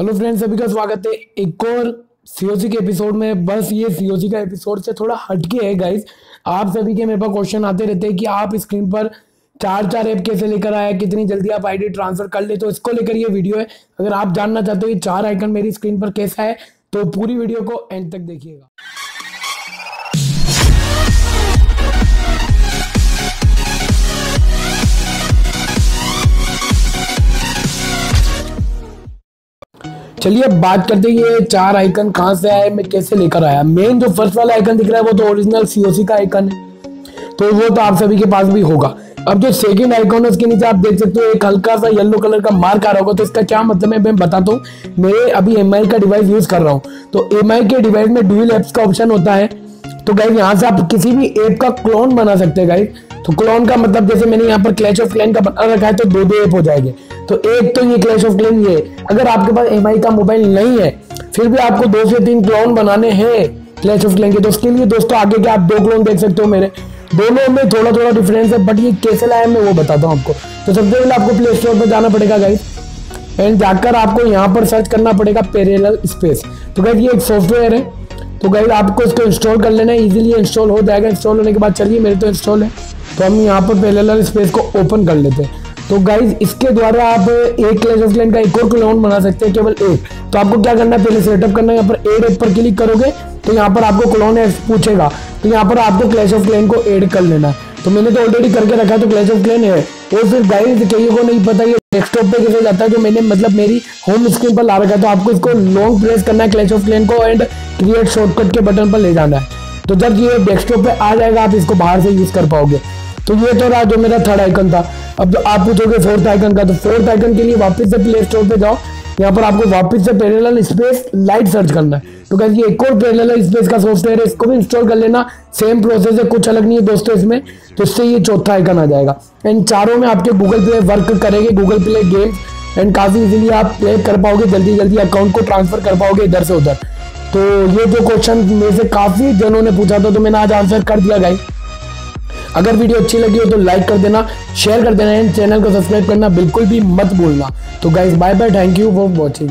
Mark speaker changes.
Speaker 1: Hello friends, सभी का स्वागत है एक और सीओसी के एपिसोड में। बस ये सीओसी का एपिसोड से थोड़ा हटके है गाइस आप सभी के मेरे पास क्वेश्चन आते रहते हैं कि आप स्क्रीन पर चार चार ऐप कैसे लेकर आया कितनी जल्दी आप आईडी ट्रांसफ़र कर ले तो इसको लेकर ये वीडियो है। अगर आप जानना चाहते हो ये चार आइकन मेरी स्क्रीन पर कैसा है तो पूरी वीडियो को एंड तक देखिएगा। चलिए अब बात करते हैं ये चार आइकन कहाँ से आए, मैं कैसे लेकर आया। मेन जो फ़र्स्ट वाला आइकन दिख रहा है, वो तो ओरिजिनल सीओसी का आइकन है। तो वो तो आप सभी के पास भी होगा। अब जो सेकंड आइकन है, उसके नीचे आप देख सकते हो, एक हल्का सा येलो कलर का मार्क आ रहा होगा। तो इसका क्या मतलब है, मैं बताता हूँ मैं अभी एम का डिवाइस यूज़ कर रहा हूँ। तो एमआई के डिवाइस में ड्यूल एप्स का ऑप्शन होता है। तो गाइज़ यहाँ से आप किसी भी ऐप का क्लोन बना सकते हैं गाइज़ तो क्लोन का मतलब जैसे मैंने यहाँ पर क्लैश ऑफ़ क्लैन का बना रखा है तो दो दो ऐप हो जाएँगे। तो एक तो ये क्लैश ऑफ़ क्लेन ये, अगर आपके पास एमआई का मोबाइल नहीं है, फिर भी आपको दो से तीन क्लोन बनाने हैं क्लैश ऑफ़ क्लैन के तो उसके लिए दोस्तों आगे के आप दो क्लोन देख सकते हो मेरे। दोनों में थोड़ा थोड़ा डिफरेंस है बट ये कैसे लाया मैं वो बताता हूँ आपको। तो सबसे पहले आपको प्ले स्टोर पर जाना पड़ेगा गाइज़ एंड जाकर आपको यहाँ पर सर्च करना पड़ेगा पेरेलल स्पेस तो गाइज़ ये एक सॉफ्टवेयर है। तो गाइज़ आपको इसको इंस्टॉल कर लेना है इजीली इंस्टॉल हो जाएगा। इंस्टॉल होने के बाद चलिए, मेरे तो इंस्टॉल है। तो हम यहाँ पर पैरेलल स्पेस को ओपन कर लेते हैं। तो गाइज़ इसके द्वारा आप एक क्लैश ऑफ़ क्लैन का एक और क्लोन बना सकते हैं, केवल एक। तो आपको क्या करना है? पहले सेटअप करना है। यहाँ पर एड ऐप पर क्लिक करोगे तो यहाँ पर आपको क्लोन ऐप पूछेगा। तो यहाँ पर आपको क्लैश ऑफ़ क्लैन को एड कर लेना है। तो मैंने तो ऑलरेडी करके रखा है तो क्लैश ऑफ़ क्लैन है। और फिर गाइज़ कईयों को नहीं पता, ये डेस्कटॉप पे कैसे जाता है, जो मैंने मतलब मेरी होम स्क्रीन पर ला रखा है तो आपको इसको लॉन्ग प्रेस करना है क्लैश ऑफ़ क्लैन को एंड क्रिएट शॉर्टकट के बटन पर ले जाना है। तो जब ये डेस्कटॉप पे आ जाएगा, आप इसको बाहर से यूज़ कर पाओगे। तो ये तो रहा जो मेरा थर्ड आइकन था। अब आप पूछोगे फोर्थ आइकन का तो फोर्थ आइकन के लिए वापस से प्ले स्टोर पे जाओ। यहाँ पर आपको वापस से पैरेलल स्पेस लाइट सर्च करना है। तो कहते एक और पैरेलल स्पेस का सॉफ्टवेयर है, इसको भी इंस्टॉल कर लेना। सेम प्रोसेस है, कुछ अलग नहीं है दोस्तों इसमें। तो इससे ये चौथा आइकन आ जाएगा। एंड चारों में आपके गूगल प्ले वर्क करेंगे गूगल प्ले गेम्स एंड काफ़ी इजीली आप प्ले कर पाओगे जल्दी जल्दी अकाउंट को ट्रांसफ़र कर पाओगे इधर से उधर। तो ये जो क्वेश्चन में से काफ़ी जनों ने पूछा था तो मैंने आज आंसर कर दिया गाइस अगर वीडियो अच्छी लगी हो तो लाइक कर देना शेयर कर देना एंड चैनल को सब्सक्राइब करना बिल्कुल भी मत भूलना। तो guys bye bye thank you for watching